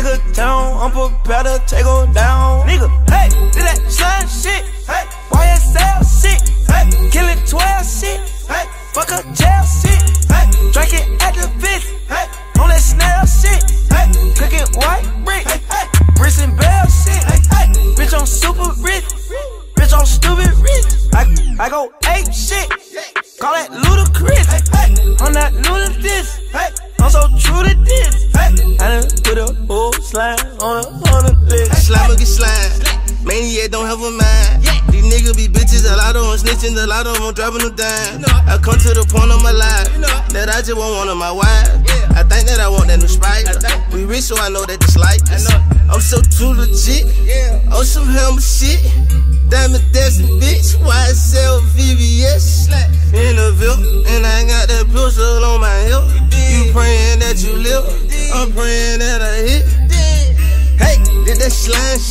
nigga town, I'm prepared to take her down. Nigga, hey, did that slime shit, hey, YSL shit, hey, killing 12 shit, hey, fuck a jail shit, hey, drinking at the bitch, hey, on that snail shit, hey, cooking white brick, hey, hey, bricks and bell shit, hey, hey, bitch, I'm super rich, bitch, I'm stupid rich, I, I go ape shit, call that ludicrous, slime on a, on a list. Slime get slime. Maniac don't have a mind. These niggas be bitches, a lot of them snitching, a lot of them dropping them down. I come to the point of my life that I just want one of my wives. I think that I want that new sprite. We rich, so I know that it's like us. I'm so too legit. On oh, some helmet shit. Diamond dancing bitch. YSL VVS. In the Ville, and I got that pistol on my hip. You praying that you live. I'm praying that I hit. Hey, did that slime shit.